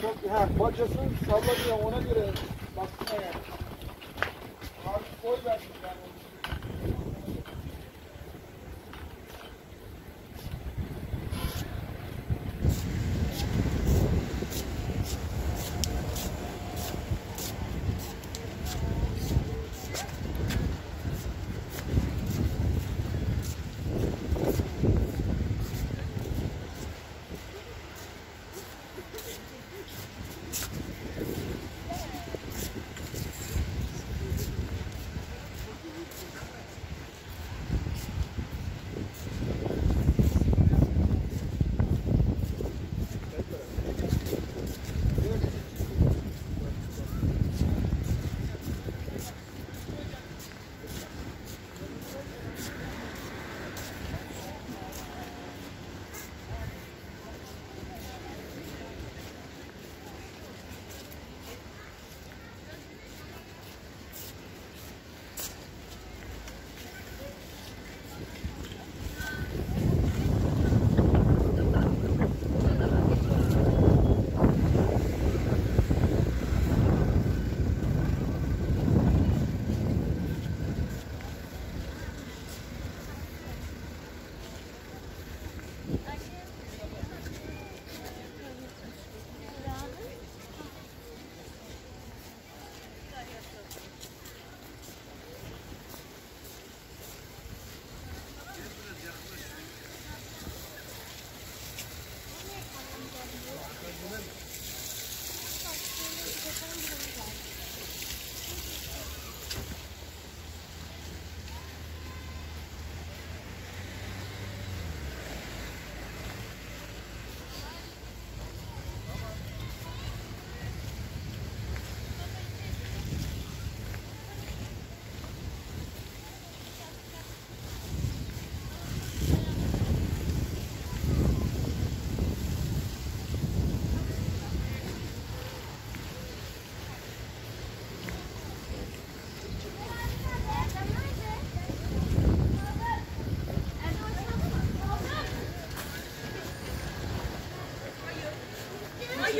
Ha, bacasını sallanıyor ona göre baksana yani. Abi koy versin yani.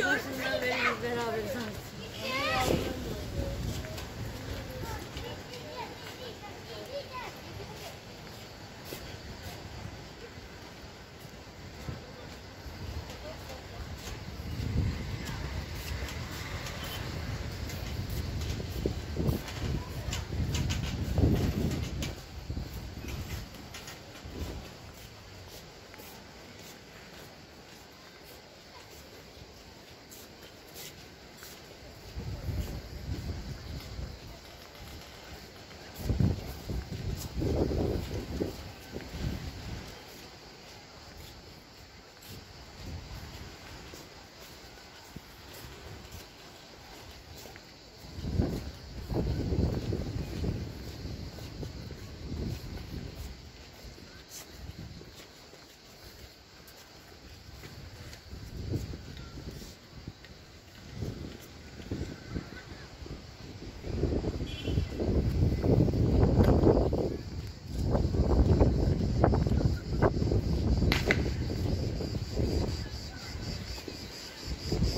Beraber sanki.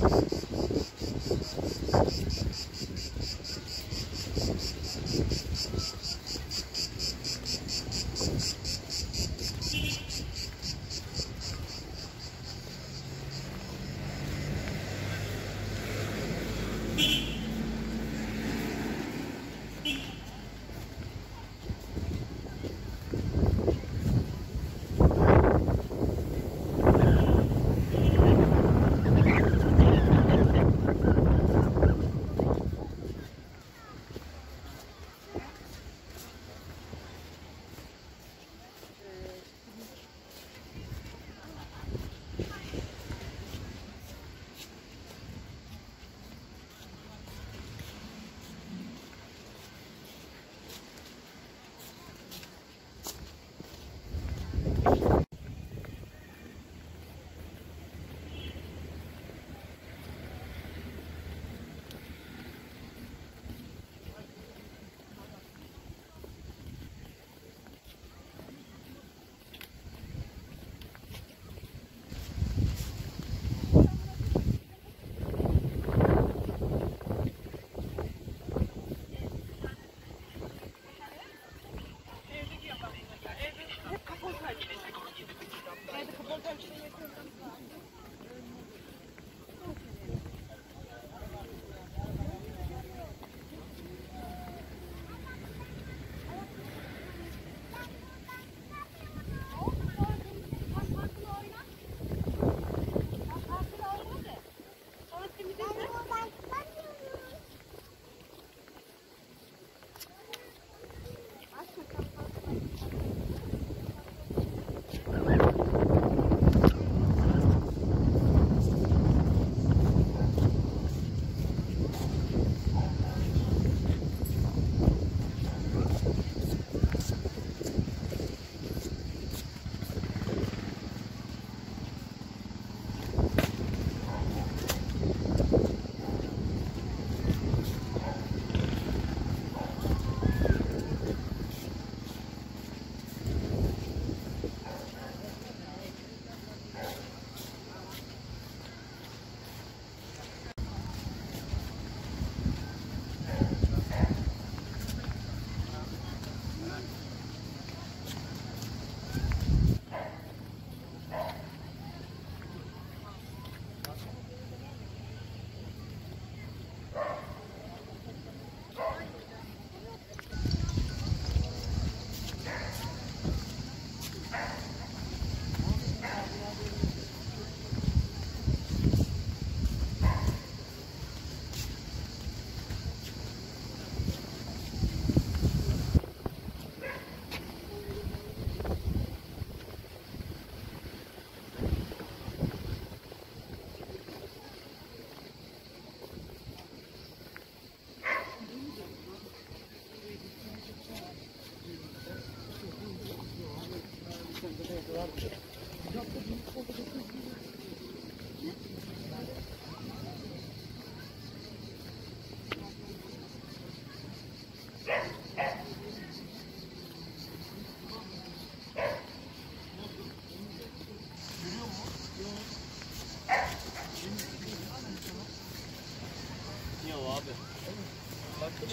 すみません。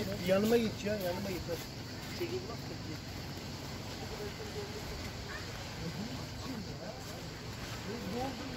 git, yanıma git ya, yanıma git. Çocuğu bırak. Ne oldu?